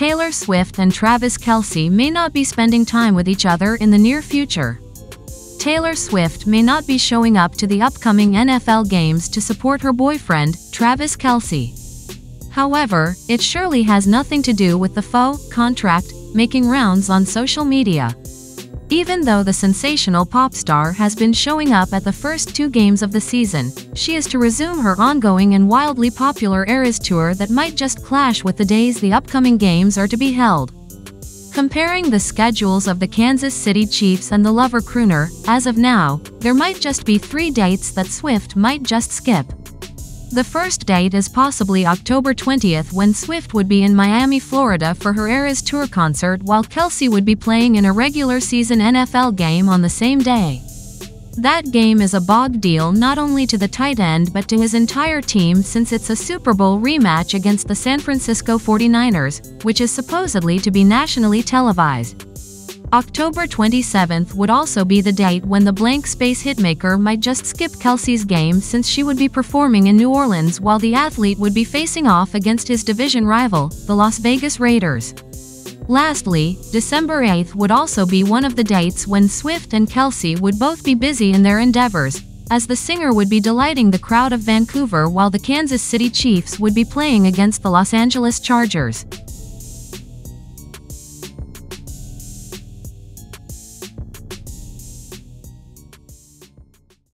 Taylor Swift and Travis Kelce may not be spending time with each other in the near future. Taylor Swift may not be showing up to the upcoming NFL games to support her boyfriend, Travis Kelce. However, it surely has nothing to do with the faux contract making rounds on social media. Even though the sensational pop star has been showing up at the first two games of the season, she is to resume her ongoing and wildly popular Eras tour that might just clash with the days the upcoming games are to be held. Comparing the schedules of the Kansas City Chiefs and the Lover Crooner, as of now, there might just be three dates that Swift might just skip. The first date is possibly October 20th when Swift would be in Miami, Florida for her Eras Tour concert while Kelce would be playing in a regular season NFL game on the same day. That game is a bog deal not only to the tight end but to his entire team since it's a Super Bowl rematch against the San Francisco 49ers, which is supposedly to be nationally televised. October 27th would also be the date when the blank space hitmaker might just skip Kelce's game since she would be performing in New Orleans while the athlete would be facing off against his division rival, the Las Vegas Raiders. Lastly, December 8th would also be one of the dates when Swift and Kelce would both be busy in their endeavors, as the singer would be delighting the crowd of Vancouver while the Kansas City Chiefs would be playing against the Los Angeles Chargers.